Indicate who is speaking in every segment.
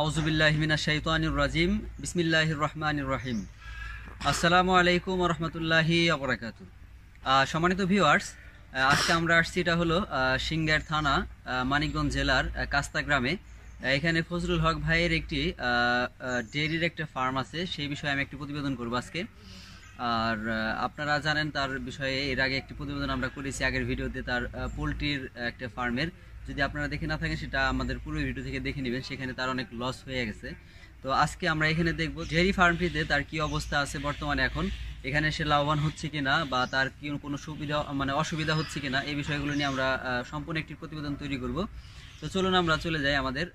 Speaker 1: আউজুবিল্লাহমিনা শাইতানুর রাজিম। বিসমিল্লাহির রহমানির রহিম। আসসালামু আলাইকুম রহমতুল্লাহি আবরাকাতু সম্মানিত ভিউয়ার্স আজকে আমরা আসছি, এটা হলো সিংগার থানা মানিকগঞ্জ জেলার কাস্তা গ্রামে। এখানে ফজলুল হক ভাইয়ের একটি ডেয়ারির একটা ফার্ম আছে, সেই বিষয়ে আমি একটি প্রতিবেদন করব আজকে। আর আপনারা জানেন তার বিষয়ে এর আগে একটি প্রতিবেদন আমরা করেছি আগের ভিডিওতে, তার পোলট্রির একটা ফার্মের। যদি আপনারা দেখে না থাকেন, সেটা আমাদের পুরো ভিডিও থেকে দেখে নেবেন। সেখানে তার অনেক লস হয়ে গেছে। তো আজকে আমরা এখানে দেখব ডেয়ারি ফার্মটিতে তার কি অবস্থা আছে বর্তমানে এখন। এখানে সে লাভবান হচ্ছে কিনা বা তার কি কোনো সুবিধা মানে অসুবিধা হচ্ছে কিনা এই বিষয়গুলো নিয়ে আমরা সম্পূর্ণ একটি প্রতিবেদন তৈরি করব। তো চলুন আমরা চলে যাই আমাদের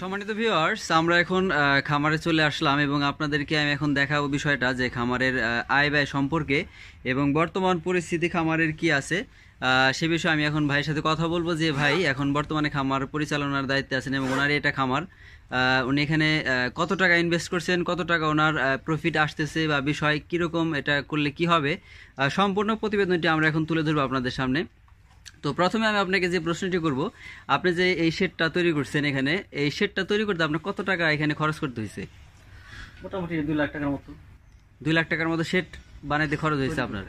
Speaker 1: সম্মানিত ভিউয়ার্স আমরা এখন খামারে চলে আসলাম এবং আপনাদেরকে আমি এখন দেখাবো বিষয়টা যে খামারের আয় ব্যয় সম্পর্কে এবং বর্তমান পরিস্থিতি খামারের কি আছে। সে বিষয়ে আমি এখন ভাইয়ের সাথে কথা বলব যে ভাই এখন বর্তমানে খামার পরিচালনার দায়িত্বে আছেন এবং ওনারই এটা খামার। উনি এখানে কত টাকা ইনভেস্ট করছেন কত টাকা ওনার প্রফিট আসতেছে বা বিষয় কীরকম এটা করলে কি হবে? সম্পূর্ণ প্রতিবেদনটি আমরা এখন তুলে ধরবো আপনাদের সামনে। তো প্রথমে আমি আপনাকে যে প্রশ্নটি করব আপনি যে এই শেডটা তৈরি করছেন এখানে এই শেডটা তৈরি করতে আপনার কত টাকা এখানে খরচ করতে হয়েছে?
Speaker 2: মোটামুটি দুই লাখ টাকার মতো।
Speaker 1: দুই লাখ টাকার মতো শেড বানাইতে খরচ হয়েছে আপনার।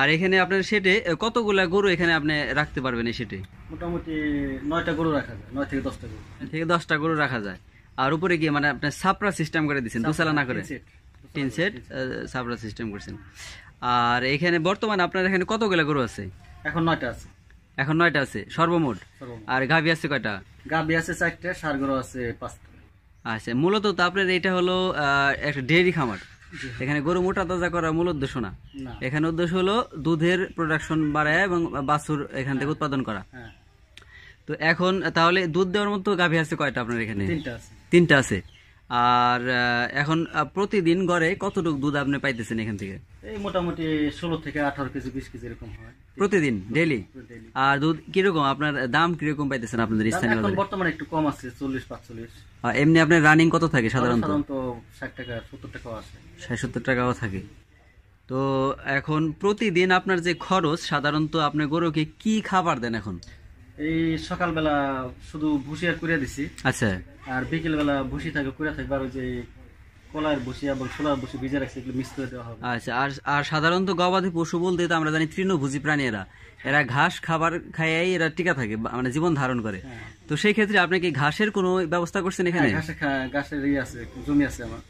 Speaker 1: আর এখানে আপনার শেডে কতগুলা গরু এখানে আপনি রাখতে পারবেন এই শেডে?
Speaker 2: মোটামুটি নয়টা গরু রাখা যায় নয় থেকে দশটা গরু।
Speaker 1: থেকে দশটা গরু রাখা যায়। আর উপরে গিয়ে মানে আপনার সাপরা সিস্টেম করে দিচ্ছেন দুসালা না করে?
Speaker 2: তিন
Speaker 1: সেট সাপরা সিস্টেম করছেন। আর এখানে বর্তমানে আপনার এখানে কতগুলা গরু আছে?
Speaker 2: এখন নয়টা আছে।
Speaker 1: এখন নয়টা আছে সর্বমোট। আর গাভী আছে কয়টা?
Speaker 2: গাবি আছে চারটে সার গরু আছে পাঁচটা।
Speaker 1: আচ্ছা মূলত তো আপনার এটা হলো একটা ডেয়ারি খামার। এখানে গরু মোটা তাজা করার মূল উদ্দেশ্য না। এখানে উদ্দেশ্য হলো দুধের প্রোডাকশন বাড়ায় এবং বাছুর এখান থেকে উৎপাদন করা।
Speaker 2: হ্যাঁ।
Speaker 1: তো এখন তাহলে দুধ দেওয়ার মতো গাভী আছে কয়টা আপনার এখানে?
Speaker 2: তিনটা আছে।
Speaker 1: তিনটা আছে। আর এখন প্রতিদিন গড়ে কতটুকু দুধ আপনি পাইতেছেন এখান থেকে?
Speaker 2: এই মোটামুটি ষোলো থেকে আঠারো কেজি বিশ কেজি এরকম হয়।
Speaker 1: প্রতিদিন ডেইলি?
Speaker 2: daily।
Speaker 1: আর দুধ কীরকম? আপনার দাম কীরকম পাইতেছেন আপনাদের স্থানীয়
Speaker 2: বর্তমানে একটু কম আছে চল্লিশ পাঁচচল্লিশ।
Speaker 1: এমনি আপনার রানিং কত থাকে সাধারণত?
Speaker 2: সাধারণত ষাট টাকা সত্তর টাকাও আছে।
Speaker 1: ষাট সত্তর টাকাও থাকে। তো এখন প্রতিদিন আপনার যে খরচ সাধারণত আপনি গরুকে কি খাবার দেন এখন?
Speaker 2: এই সকালবেলা শুধু ভুসি আর কুড়িয়ে দিছি।
Speaker 1: আচ্ছা।
Speaker 2: আর বিকেল বেলা ভুসি থাকে কুড়িয়ে থাকবে আর যে কলার ভুসি এবং ছোলার ভুসি ভিজে রাখছে এগুলো মিক্স করে দেওয়া হবে।
Speaker 1: আচ্ছা আর আর সাধারণত গবাদি পশু বলতে তো আমরা জানি তৃণভোজী প্রাণী এরা। এরা ঘাস খাবার খাইয়াই এরা টিকা থাকে মানে জীবন ধারণ করে।
Speaker 2: হ্যাঁ।
Speaker 1: তো সেই ক্ষেত্রে আপনি কি ঘাসের কোনো ব্যবস্থা করছেন এখানে?
Speaker 2: ঘাসে ঘাসের ইয়ে আছে জমি আছে আমার।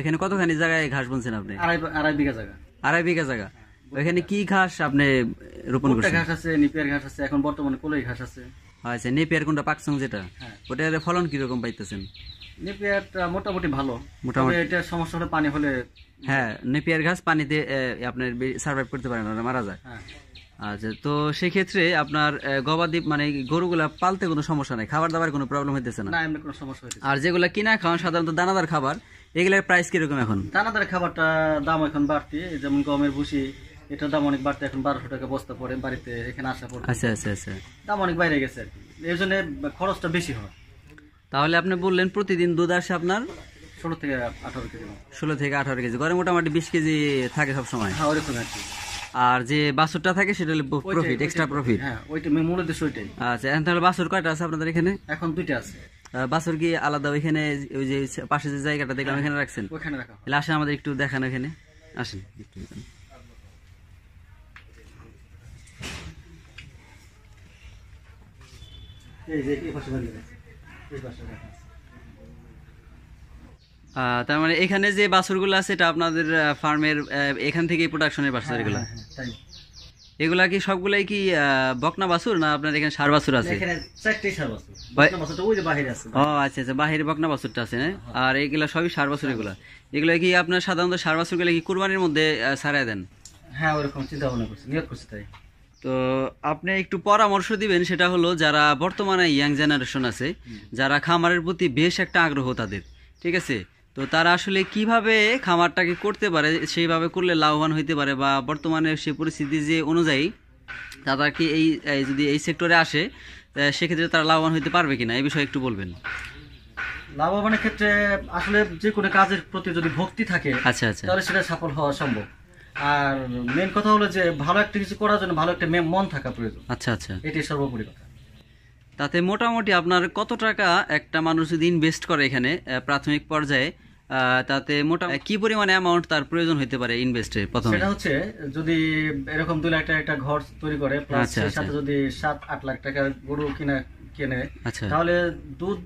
Speaker 1: এখানে কতখানি জায়গায় ঘাস বলছেন আপনি?
Speaker 2: আড়াই আড়াই বিঘা জায়গা।
Speaker 1: আড়াই বিঘা জায়গা। ওইখানে কি ঘাস আপনি রোপণ করছেন।
Speaker 2: ঘাস আছে নিপিয়ার ঘাস আছে এখন বর্তমানে কলই ঘাস আছে।
Speaker 1: আচ্ছা নেপিয়ার কোনটা পাকসং যেটা?
Speaker 2: হ্যাঁ।
Speaker 1: ওটার ফলন কীরকম পাইতেছেন?
Speaker 2: নেপিয়ারটা মোটামুটি ভালো।
Speaker 1: মোটামুটি।
Speaker 2: এটা সমস্যা হলে পানি হলে
Speaker 1: হ্যাঁ নেপিয়ার ঘাস পানিতে আপনার সার্ভাইভ করতে পারে না মারা যায়।
Speaker 2: হ্যাঁ।
Speaker 1: আচ্ছা তো সেক্ষেত্রে আপনার গবাদি মানে গরুগুলা পালতে কোনো সমস্যা নাই? খাবার দাবার কোনো প্রবলেম হইতেছে না?
Speaker 2: কোনো সমস্যা
Speaker 1: আর যেগুলা কিনা খাওয়ান সাধারণত দানাদার খাবার এগুলার প্রাইস কীরকম এখন?
Speaker 2: দানাদার খাবারটা দাম এখন বাড়তি যেমন গমের ভুসি এটার দাম অনেক বাড়তে এখন বারোশো টাকা বস্তা পড়ে বাড়িতে এখানে আসা পড়ে
Speaker 1: আচ্ছা আচ্ছা আচ্ছা।
Speaker 2: দাম অনেক বাইরে গেছে আর কি। এই জন্য খরচটা বেশি হয়।
Speaker 1: তাহলে আপনি বললেন প্রতিদিন দুধ আসে আপনার?
Speaker 2: ষোলো থেকে আঠারো কেজি।
Speaker 1: ষোলো থেকে আঠারো কেজি। ঘরে মোটামুটি বিশ কেজি থাকে সব সময়
Speaker 2: হ্যাঁ ওরকম আর কি।
Speaker 1: আর যে বাছুরটা থাকে সেটা হলো প্রফিট এক্সট্রা প্রফিট
Speaker 2: হ্যাঁ ওইটা মূল উদ্দেশ্য ওইটাই।
Speaker 1: আচ্ছা এখন তাহলে বাছুর কয়টা আছে আপনাদের এখানে?
Speaker 2: এখন দুইটা আছে।
Speaker 1: বাছুর কি আলাদা ওইখানে ওই যে পাশে যে জায়গাটা দেখলাম এখানে রাখছেন?
Speaker 2: ওইখানে রাখা
Speaker 1: আসেন আমাদের একটু দেখান এখানে আসেন। একটু
Speaker 2: এই যে এই পাশে এই পাশে
Speaker 1: তার মানে এখানে যে বাছুরগুলো আছে এটা আপনাদের ফার্মের এখান থেকে প্রোডাকশনের বাছুর এগুলো?
Speaker 2: হ্যাঁ, তাই।
Speaker 1: এগুলা কি সবগুলাই কি বকনা বাছুর না আপনার এখানে সার বাছুর আছে? ও আচ্ছা আচ্ছা বাহিরে বকনা বাছুরটা আছে না আর এগুলা সবই সার বাছুর এগুলা। এগুলো কি আপনার সাধারণত সার বাছুরগুলো কি কুরবানির মধ্যে সারাই দেন?
Speaker 2: হ্যাঁ ওরকম চিন্তা ভাবনা করছি নিয়োগ করছি তাই।
Speaker 1: তো আপনি একটু পরামর্শ দিবেন সেটা হলো যারা বর্তমানে ইয়াং জেনারেশন আছে যারা খামারের প্রতি বেশ একটা আগ্রহ তাদের ঠিক আছে? তো তারা আসলে কীভাবে খামারটাকে করতে পারে সেইভাবে করলে লাভবান হইতে পারে বা বর্তমানে সে পরিস্থিতি যে অনুযায়ী তারা কি এই যদি এই সেক্টরে আসে সেক্ষেত্রে তারা লাভবান হইতে পারবে কিনা এই বিষয়ে একটু বলবেন।
Speaker 2: লাভবানের ক্ষেত্রে আসলে যে কোনো কাজের প্রতি যদি ভক্তি থাকে
Speaker 1: আচ্ছা আচ্ছা।
Speaker 2: তাহলে সেটা সফল হওয়া সম্ভব। আর মেন কথা হলো যে ভালো একটা কিছু করার জন্য ভালো একটা মন থাকা প্রয়োজন।
Speaker 1: আচ্ছা আচ্ছা।
Speaker 2: এটাই সর্বোপরি কথা।
Speaker 1: তাতে মোটামুটি আপনার কত টাকা একটা মানুষ যদি ইনভেস্ট করে এখানে প্রাথমিক পর্যায়ে তাতে মোটা কি পরিমাণ অ্যামাউন্ট তার প্রয়োজন হতে পারে ইনভেস্টে প্রথমে?
Speaker 2: সেটা হচ্ছে যদি এরকম দুই লাখ টাকা একটা ঘর তৈরি করে প্লাস
Speaker 1: আচ্ছা, আচ্ছা।
Speaker 2: সাথে যদি সাত আট লাখ টাকা গরু কিনা কেনে
Speaker 1: আচ্ছা।
Speaker 2: তাহলে দুধ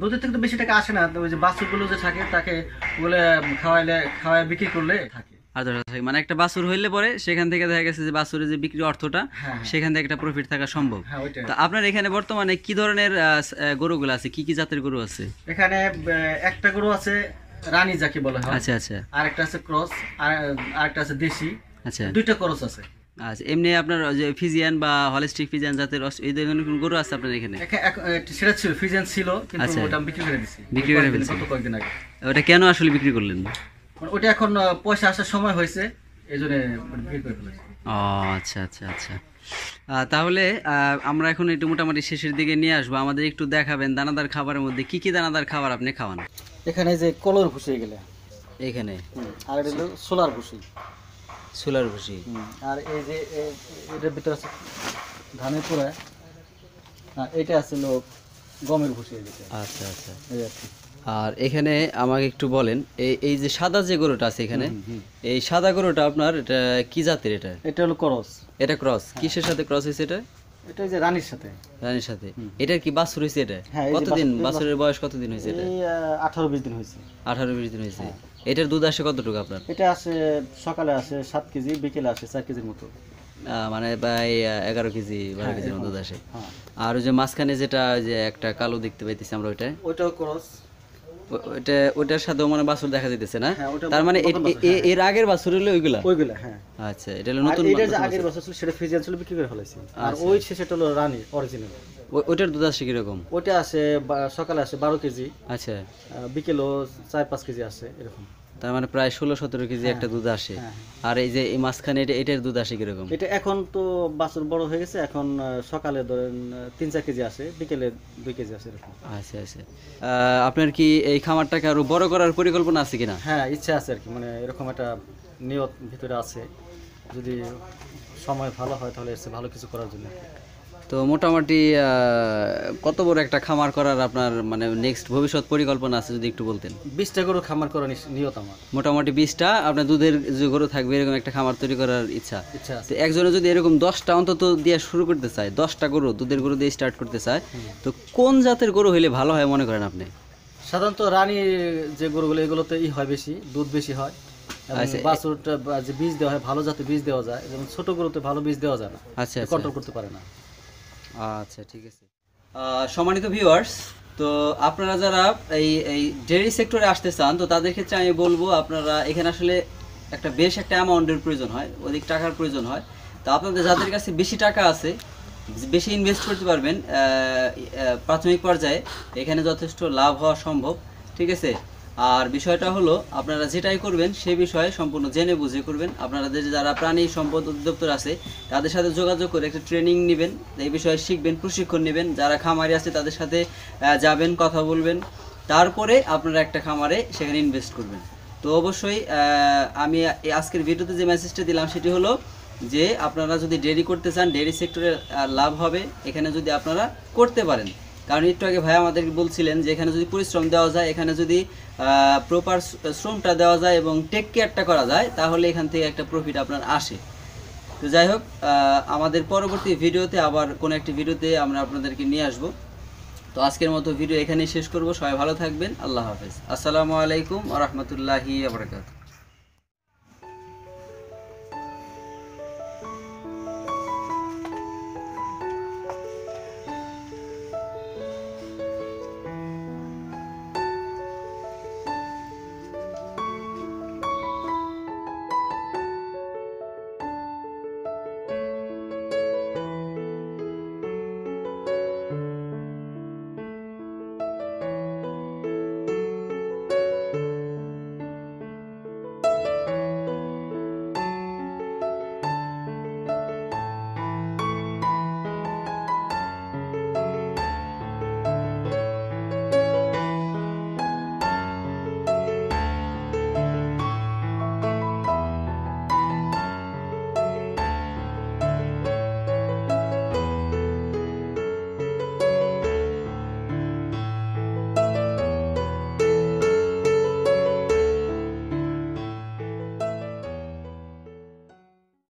Speaker 2: দুধের থেকে তো বেশি টাকা আসে না। ওই যে বাছুরগুলো যে থাকে তাকে ওগুলো খাওয়াইলে খাওয়াই বিক্রি করলে থাকে।
Speaker 1: মানে একটা বাছুর হইলে পরে সেখান থেকে দেখা গেছে যে বাছুরের যে বিক্রি অর্থটা
Speaker 2: হ্যাঁ
Speaker 1: সেখান থেকে একটা প্রফিট থাকা সম্ভব।
Speaker 2: হ্যাঁ
Speaker 1: তো আপনার এখানে বর্তমানে কি ধরনের গরুগুলো আছে? কি কি জাতের গরু আছে?
Speaker 2: এখানে একটা গরু আছে রানী যাকে বলা হয়।
Speaker 1: আচ্ছা আচ্ছা।
Speaker 2: আর একটা আছে ক্রস আর আরেকটা আছে দেশি।
Speaker 1: আচ্ছা।
Speaker 2: দুইটা ক্রস আছে।
Speaker 1: আচ্ছা এমনি আপনার যে ফিজিয়ান বা হলিস্টিক ফিজিয়ান জাতের এই ধরনের কোনো গরু আছে আপনার এখানে?
Speaker 2: সেটা ছিল ফিজেন ছিল কিন্তু
Speaker 1: আচ্ছা।
Speaker 2: ওটা বিক্রি করে দিছি।
Speaker 1: বিক্রি করে
Speaker 2: কয়েকদিন- কয়েকদিন আগে।
Speaker 1: ওটা কেন আসলে বিক্রি করলেন?
Speaker 2: ওটা এখন পয়সা আসার সময় হয়েছে এই জন্য বিক্রি করে ফেলেছি।
Speaker 1: ও আচ্ছা আচ্ছা আচ্ছা। তাহলে আমরা এখন একটু মোটামুটি শেষের দিকে নিয়ে আসব। আমাদের একটু দেখাবেন দানাদার খাবারের মধ্যে কি কি দানাদার খাবার আপনি খাওয়ান?
Speaker 2: এখানে যে কলর ভুসি গেলে
Speaker 1: এখানে?
Speaker 2: আর এটা হলো সোলার ভুসি।
Speaker 1: সোলার ভুসি।
Speaker 2: আর এই যে এটার ভিতরে আছে ধানের পোড়া এটা আছে লোক গমের ভুসি এই
Speaker 1: আচ্ছা আচ্ছা।
Speaker 2: এই আর কি।
Speaker 1: আর এখানে আমাকে একটু বলেন এই এই যে সাদা যে গরুটা আছে এখানে এই সাদা গরুটা আপনার এটা কি জাতের এটা?
Speaker 2: এটা হলো করস।
Speaker 1: এটা ক্রস কিসের সাথে ক্রস হয়েছে এটা?
Speaker 2: এটা যে রানীর সাথে।
Speaker 1: রানীর সাথে। এটার কি বাছুর হয়েছে এটা?
Speaker 2: হ্যাঁ,
Speaker 1: কতদিন
Speaker 2: বাছুর-
Speaker 1: বাছুরের বয়স কতদিন হয়েছে এটা?
Speaker 2: এই আহ, আঠারো বিশ দিন হয়েছে।
Speaker 1: আঠারো বিশ দিন হয়েছে। এটার দুধ আসে কতটুকু আপনার?
Speaker 2: এটা আসে সকালে আসে সাত কেজি বিকেলে আসে চার কেজির মতো।
Speaker 1: আহ, মানে প্রায় এগারো কেজি বারো কেজির মতো দুধ আসে।
Speaker 2: হ্যাঁ।
Speaker 1: আর ওই যে মাঝখানে যেটা যে একটা কালো দেখতে পাইতেছি আমরা ওইটা
Speaker 2: ওইটাও ক্রস।
Speaker 1: ও- ওটার সাথে মানে বাছুর দেখা যেতেছে না?
Speaker 2: হ্যাঁ,
Speaker 1: তার মানে এ- এর আগের বাছুর হলো ওইগুলা?
Speaker 2: ওইগুলা হ্যাঁ।
Speaker 1: আচ্ছা এটা হলো নতুন
Speaker 2: এটা যে আগের
Speaker 1: বাছুর।
Speaker 2: বছর ছিল সেটা ফ্রিজিয়ান ছিল বিক্রি করে ফেলাইছি। আর ওই শেষেটা হলো রানী অরিজিনাল
Speaker 1: ওইটার দুধ আসে কীরকম?
Speaker 2: ওইটা আসে বা- সকালে আসে বারো কেজি।
Speaker 1: আচ্ছা।
Speaker 2: বিকেলেও চার পাঁচ কেজি আসে এরকম।
Speaker 1: তার মানে প্রায় ষোলো সতেরো কেজি একটা দুধ আসে।
Speaker 2: হ্যাঁ।
Speaker 1: আর এই যে এই মাঝখানে এটা এটার দুধ আসে কীরকম?
Speaker 2: এটা এখন তো বাছুর বড় হয়ে গেছে এখন সকালে ধরেন তিন চার কেজি আসে বিকেলে দুই কেজি আসে এরকম।
Speaker 1: আচ্ছা আচ্ছা। আহ, আপনার কি এই খামারটাকে আরও বড় করার পরিকল্পনা আছে কিনা?
Speaker 2: হ্যাঁ ইচ্ছা আছে আর কি মানে এরকম একটা নিয়ত ভিতরে আছে। যদি সময় ভালো হয় তাহলে এসে ভালো কিছু করার জন্য
Speaker 1: তো মোটামুটি কত বড় একটা খামার করার আপনার মানে নেক্সট ভবিষ্যৎ পরিকল্পনা আছে যদি একটু বলতেন?
Speaker 2: বিশটা গরু খামার করার নিয়ত আমার।
Speaker 1: মোটামুটি বিশটা আপনার দুধের যে গরু থাকবে এরকম একটা খামার তৈরি করার ইচ্ছা। তো একজনে যদি এরকম দশটা অন্তত দিয়ে শুরু করতে চায় দশটা গরু দুধের গরু দিয়ে স্টার্ট করতে চায় তো কোন জাতের গরু হইলে ভালো হয় মনে করেন আপনি?
Speaker 2: সাধারণত রানী যে গরুগুলো এগুলোতে ই হয় বেশি দুধ বেশি হয়।
Speaker 1: আচ্ছা,
Speaker 2: বাছুরটা যে বীজ দেওয়া হয় ভালো জাতের বীজ দেওয়া যায়। যেমন ছোট গরুতে ভালো বীজ দেওয়া যায় না।
Speaker 1: আচ্ছা আচ্ছা।
Speaker 2: কন্ট্রোল করতে পারে না।
Speaker 1: আচ্ছা ঠিক আছে। সম্মানিত ভিউয়ার্স তো আপনারা যারা এই এই ডেয়ারি সেক্টরে আসতে চান, তো তাদের ক্ষেত্রে আমি বলব, আপনারা এখানে আসলে একটা বেশ একটা অ্যামাউন্টের প্রয়োজন হয়, অধিক টাকার প্রয়োজন হয়। তো আপনাদের যাদের কাছে বেশি টাকা আছে, বেশি ইনভেস্ট করতে পারবেন প্রাথমিক পর্যায়ে এখানে যথেষ্ট লাভ হওয়া সম্ভব, ঠিক আছে? আর বিষয়টা হলো, আপনারা যেটাই করবেন সেই বিষয়ে সম্পূর্ণ জেনে বুঝে করবেন। আপনাদের যারা প্রাণী সম্পদ অধিদপ্তর আছে, তাদের সাথে যোগাযোগ করে একটা ট্রেনিং নেবেন। এই বিষয়ে শিখবেন, প্রশিক্ষণ নেবেন। যারা খামারি আছে, তাদের সাথে যাবেন, কথা বলবেন। তারপরে আপনারা একটা খামারে সেখানে ইনভেস্ট করবেন। তো অবশ্যই আমি আজকের ভিডিওতে যে মেসেজটা দিলাম, সেটি হলো যে, আপনারা যদি ডেরি করতে চান ডেয়ারি সেক্টরে লাভ হবে। এখানে যদি আপনারা করতে পারেন। কারণ একটু আগে ভাই আমাদেরকে বলছিলেন যে এখানে যদি পরিশ্রম দেওয়া যায়, এখানে যদি প্রপার শ্রমটা দেওয়া যায় এবং টেক কেয়ারটা করা যায়, তাহলে এখান থেকে একটা প্রফিট আপনার আসে। তো যাই হোক আমাদের পরবর্তী ভিডিওতে আবার কোনো একটি ভিডিওতে আমরা আপনাদেরকে নিয়ে আসব। তো আজকের মতো ভিডিও এখানেই শেষ করব। সবাই ভালো থাকবেন। আল্লাহ হাফেজ। আসসালামু আলাইকুম আ রহমতুল্লাহি আবরকাত